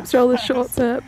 Keeps all the shorts up.